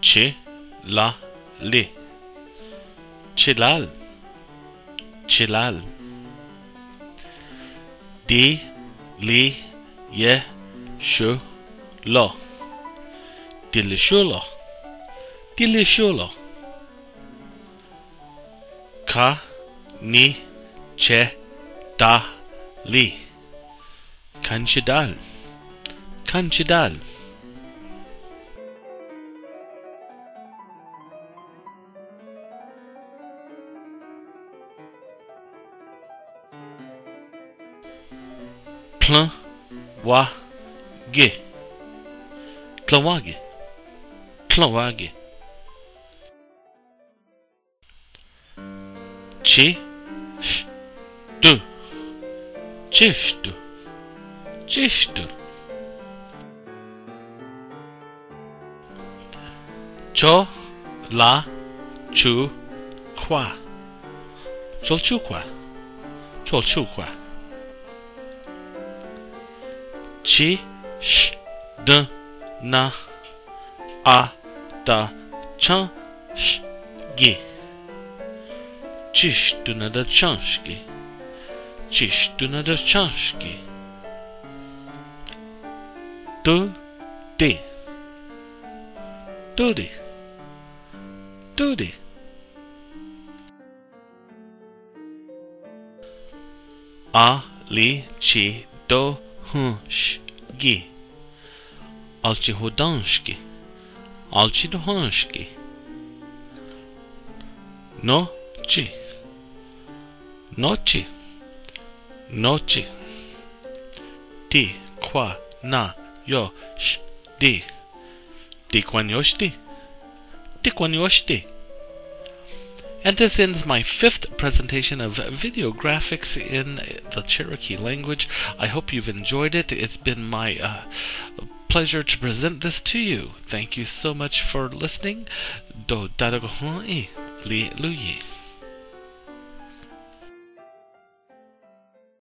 Che, la, le. Chelal. Chelal. De, le, ye, shu, lo. Dilishulo. Dilishulo. Ka, ni, che, da, li. Kanchidal. Kanchidal. plan wa ge. Plan wa ge. Plan wa ge. Chi du chish du chish du cho la chu kwa chol chu kwa chol chu kwa Chi, sh, d, na, a, da, chan, sh, gi. Chishtu na da chanshki. Chishtu na da chanshki. Tu, di. Tudi. Tudi. A, li, chi, do, Hunshgi, Altihudansk, Altidhansk, Noite, Noite, Noite, Ti, Qua, Na, Yosh, Di, Ti, Quaniosti, Ti, Quaniosti. And this ends my fifth presentation of video graphics in the Cherokee language. I hope you've enjoyed it. It's been my uh, pleasure to present this to you. Thank you so much for listening. Do dadagohon li luyi.